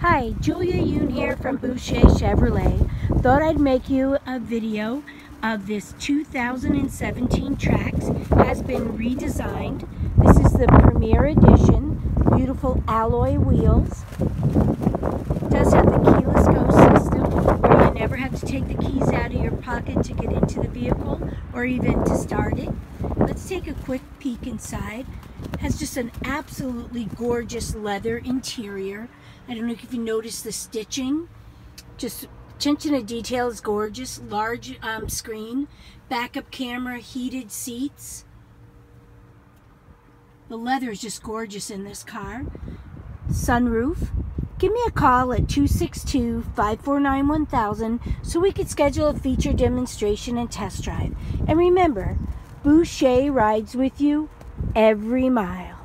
Hi, Julia Huhn here from Boucher Chevrolet. Thought I'd make you a video of this 2017 Trax. Has been redesigned. This is the Premier Edition. Beautiful alloy wheels. Does have the keyless go system where you never have to take the keys out of your pocket to get into the vehicle or even to start it. Take a quick peek inside. It has just an absolutely gorgeous leather interior. I don't know if you noticed the stitching. Just attention to detail is gorgeous. Large um, screen, backup camera, heated seats. The leather is just gorgeous in this car. Sunroof. Give me a call at 262-549-1000 so we could schedule a feature demonstration and test drive. And remember, Boucher rides with you every mile.